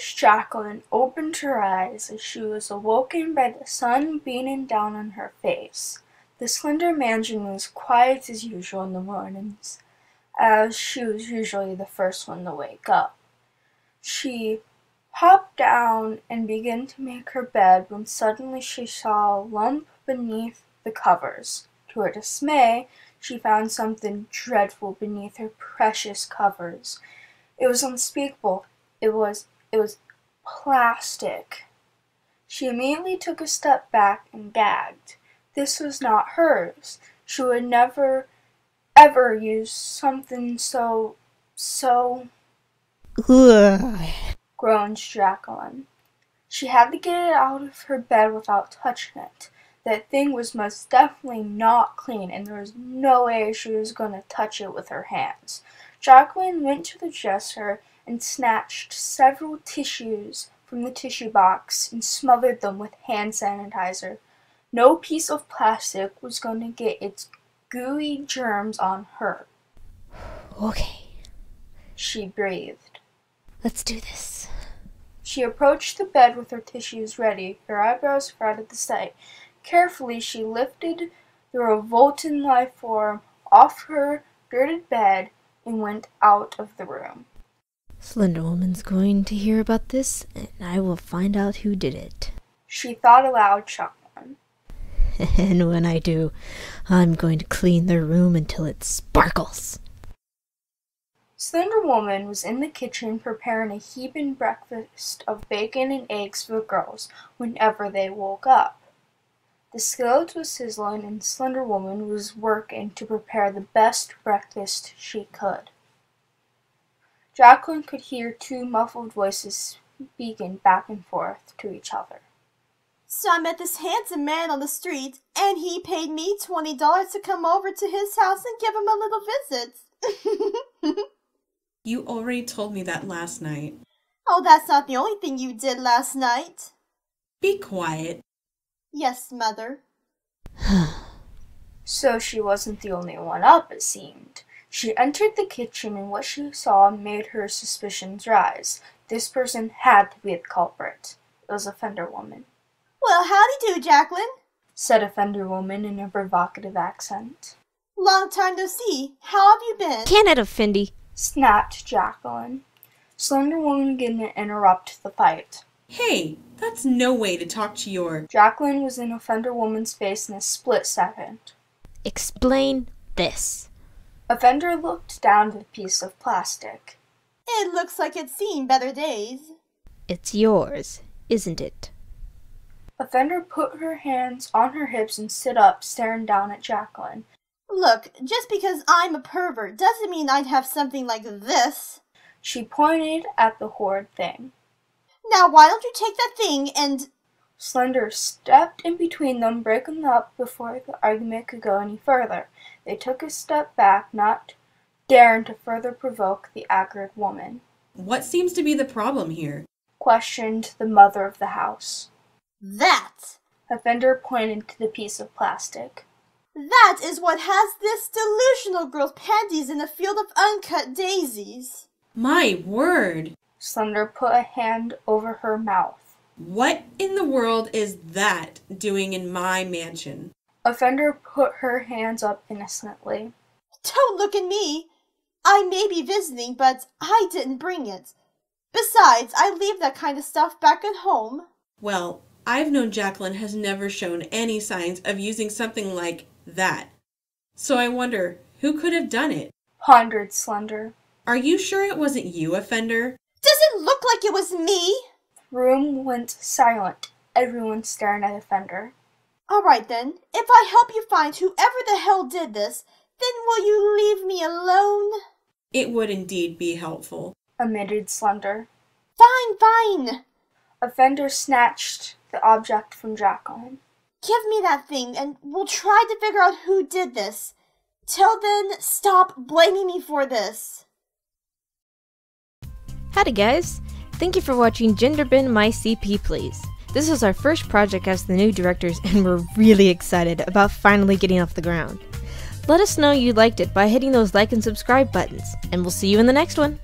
Jacqueline opened her eyes as she was awoken by the sun beaming down on her face. The slender mansion was quiet as usual in the mornings, as she was usually the first one to wake up. She hopped down and began to make her bed when suddenly she saw a lump beneath the covers. To her dismay, she found something dreadful beneath her precious covers. It was unspeakable. It was it was plastic. She immediately took a step back and gagged. This was not hers. She would never ever use something so so Ugh. groaned Jacqueline. She had to get it out of her bed without touching it. That thing was most definitely not clean, and there was no way she was going to touch it with her hands. Jacqueline went to the dresser and snatched several tissues from the tissue box and smothered them with hand sanitizer. No piece of plastic was going to get its gooey germs on her. Okay, She breathed. let's do this. She approached the bed with her tissues ready, her eyebrows furrowed at the sight. Carefully she lifted the revolting life form off her dirted bed and went out of the room. Slender Woman's going to hear about this, and I will find out who did it. She thought aloud, chuckling. And when I do, I'm going to clean their room until it sparkles. Slender Woman was in the kitchen preparing a heaping breakfast of bacon and eggs for the girls whenever they woke up. The skillet was sizzling and Slender Woman was working to prepare the best breakfast she could. Jacqueline could hear two muffled voices speaking back and forth to each other. So I met this handsome man on the street, and he paid me twenty dollars to come over to his house and give him a little visit. You already told me that last night. oh, that's not the only thing you did last night. Be quiet. Yes, mother. So she wasn't the only one up, it seemed. She entered the kitchen and what she saw made her suspicions rise. This person had to be the culprit. It was Offender woman, Well, howdy do, Jacqueline. said Offender woman in a provocative accent. Long time no see. How have you been? Can it offend Snapped Jacqueline. Slender Woman began to interrupt the fight. Hey, that's no way to talk to your. Jacqueline was in Offender woman's face in a split second. Explain this. Offender looked down at the piece of plastic. It looks like it's seen better days. It's yours, isn't it? Offender put her hands on her hips and stood up, staring down at Jacqueline. Look, just because I'm a pervert doesn't mean I'd have something like this. She pointed at the horrid thing. Now, why don't you take that thing and. Slender stepped in between them, breaking up before the argument could go any further. They took a step back, not daring to further provoke the angered woman. What seems to be the problem here? Questioned the mother of the house. That! Offender pointed to the piece of plastic. That is what has this delusional girl's panties in a field of uncut daisies. My word! Slender put a hand over her mouth. What in the world is that doing in my mansion? Offender put her hands up innocently. Don't look at me. I may be visiting, but I didn't bring it. Besides, I leave that kind of stuff back at home. Well, I've known Jacqueline has never shown any signs of using something like that. So I wonder who could have done it? Pondered Slender. Are you sure it wasn't you, offender? Does it look like it was me? Room went silent, everyone staring at Offender. All right then. If I help you find whoever the hell did this, then will you leave me alone? It would indeed be helpful. Admitted Slender. Fine, fine. Offender snatched the object from Jacqueline. Give me that thing and we'll try to figure out who did this. Till then, stop blaming me for this. Howdy, guys! Thank you for watching Genderbend My CP Please. This is our first project as the new directors, and we're really excited about finally getting off the ground. Let us know you liked it by hitting those like and subscribe buttons, and we'll see you in the next one.